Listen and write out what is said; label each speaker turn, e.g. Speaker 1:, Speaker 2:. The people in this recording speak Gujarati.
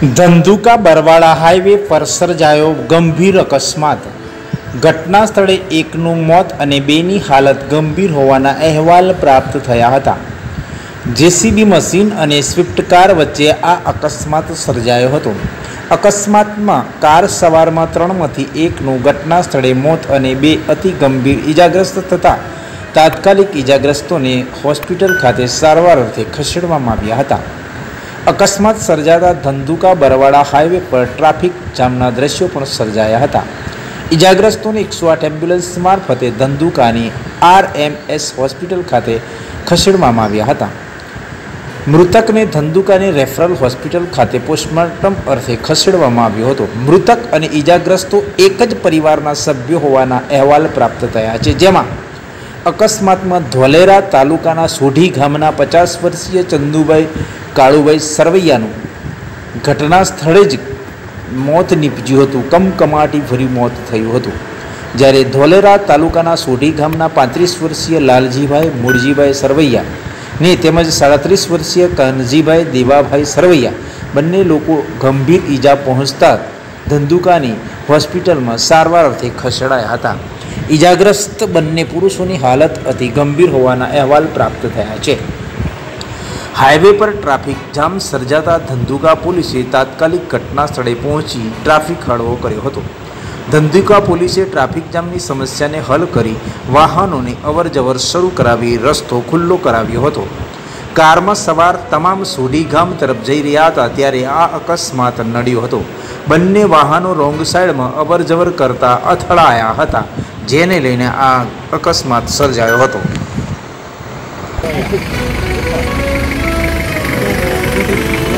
Speaker 1: ધંધુકા બરવાળા હાઈવે પર સર્જાયો ગંભીર અકસ્માત. ઘટના સ્થળે એકનું મોત અને બેની હાલત ગંભીર હોવાના અહેવાલ પ્રાપ્ત થયા હતા. જેસીબી મશીન અને સ્વિફ્ટ કાર વચ્ચે આ અકસ્માત સર્જાયો હતો. અકસ્માતમાં કાર સવારમાં ત્રણમાંથી એકનું ઘટના સ્થળે મોત અને બે અતિ ગંભીર ઇજાગ્રસ્ત થતાં તાત્કાલિક ઇજાગ્રસ્તોને હોસ્પિટલ ખાતે સારવાર અર્થે ખસેડવામાં આવ્યા હતા. અકસ્માત સર્જાતા ધંધુકા બરવાડા હાઈવે પર ટ્રાફિક જામના દ્રશ્યો પણ સર્જાયા હતા. ઇજાગ્રસ્તોને એકસો આઠ એમ્બ્યુલન્સ મારફતે ધંધુકાની એસ હોસ્પિટલ ખાતે ખસેડવામાં આવ્યા હતા. મૃતકને ધંધુકાની રેફરલ હોસ્પિટલ ખાતે પોસ્ટમોર્ટમ અર્થે ખસેડવામાં આવ્યો હતો. મૃતક અને ઇજાગ્રસ્તો એક જ પરિવારના સભ્યો હોવાના અહેવાલ પ્રાપ્ત થયા છે, જેમાં અકસ્માતમાં ધોલેરા તાલુકાના સોઢી ગામના પચાસ વર્ષીય ચંદુભાઈ કાળુભાઈ સરવૈયાનું ઘટના સ્થળે જ મોત નીપજ્યું હતું. કમકમાટી ભર્યું મોત થયું હતું. જ્યારે ધોલેરા તાલુકાના સોઢી ગામના પાંત્રીસ વર્ષીય લાલજીભાઈ મૂળજીભાઈ સરવૈયા ને તેમજ સાડત્રીસ વર્ષીય કનજીભાઈ દેવાભાઈ સરવૈયા બંને લોકો ગંભીર ઈજા પહોંચતા ધંધુકાની હોસ્પિટલમાં સારવાર અર્થે ખસેડાયા હતા. ઈજાગ્રસ્ત બંને પુરુષોની હાલત અતિ ગંભીર હોવાના અહેવાલ પ્રાપ્ત થયા છે. હાઈવે પર ટ્રાફિક જામ સર્જાતા ધંધુકા પોલીસે તાત્કાલિક ઘટના સ્થળે પહોંચી ટ્રાફિક હળવો કર્યો હતો. ધંધુકા પોલીસે ટ્રાફિક જામની સમસ્યાને હલ કરી વાહનોની અવરજવર શરૂ કરાવી રસ્તો ખુલ્લો કરાવ્યો હતો. કારમાં સવાર તમામ સોઢી ગામ તરફ જઈ રહ્યા હતા, ત્યારે આ અકસ્માત નડ્યો હતો બંને વાહનો રોંગ સાઈડમાં અવરજવર કરતા અથડાયા હતા, જેને લઈને આ અકસ્માત સર્જાયો હતો Thank you.